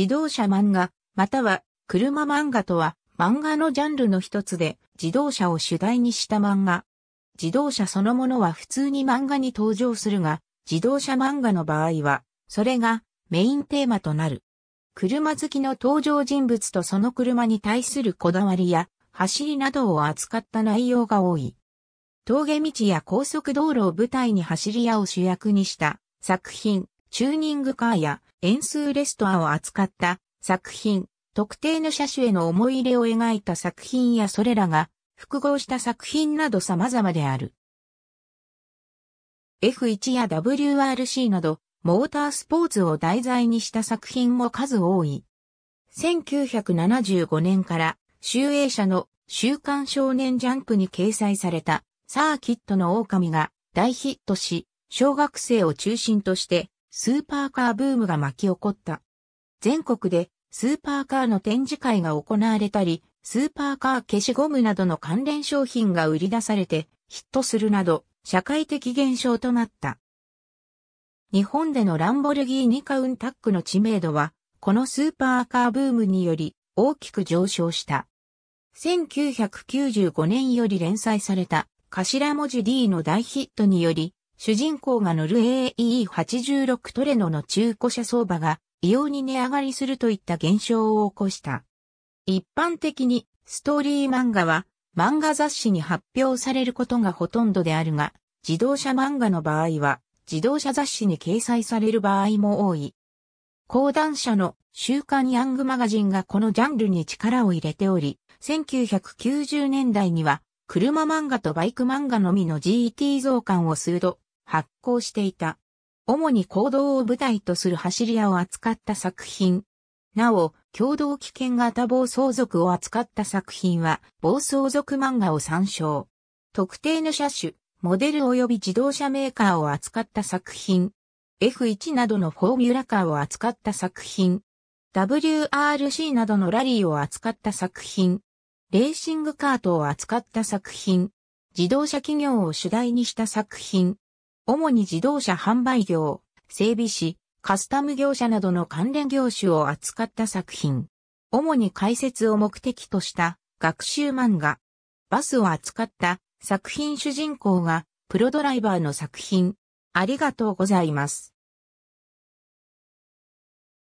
自動車漫画、または車漫画とは漫画のジャンルの一つで自動車を主題にした漫画。自動車そのものは普通に漫画に登場するが、自動車漫画の場合は、それがメインテーマとなる。車好きの登場人物とその車に対するこだわりや走りなどを扱った内容が多い。峠道や高速道路を舞台に走り屋を主役にした作品、チューニングカーや円数レストアを扱った作品、特定の車種への思い入れを描いた作品やそれらが複合した作品など様々である。F1 や WRC など、モータースポーツを題材にした作品も数多い。1975年から集英社の週刊少年ジャンプに掲載されたサーキットの狼が大ヒットし、小学生を中心としてスーパーカーブームが巻き起こった。全国でスーパーカーの展示会が行われたり、スーパーカー消しゴムなどの関連商品が売り出されてヒットするなど、社会的現象となった。日本でのランボルギーニカウンタックの知名度は、このスーパーカーブームにより大きく上昇した。1995年より連載された頭文字 D の大ヒットにより、主人公が乗る AE86 トレノの中古車相場が異様に値上がりするといった現象を起こした。一般的にストーリー漫画は漫画雑誌に発表されることがほとんどであるが、自動車漫画の場合は自動車雑誌に掲載される場合も多い。講談社の週刊ヤングマガジンがこのジャンルに力を入れており、1990年代には車漫画とバイク漫画のみの GT 増刊を数度発行していた。主に行動を舞台とする走り屋を扱った作品。なお、共同危険型暴走族を扱った作品は、暴走族漫画を参照。特定の車種、モデル及び自動車メーカーを扱った作品。F1 などのフォーミュラカーを扱った作品。WRC などのラリーを扱った作品。レーシングカートを扱った作品。自動車企業を主題にした作品。主に自動車販売業、整備士、カスタム業者などの関連業種を扱った作品。主に解説を目的とした学習漫画。バスを扱った作品主人公がプロドライバーの作品。ありがとうございます。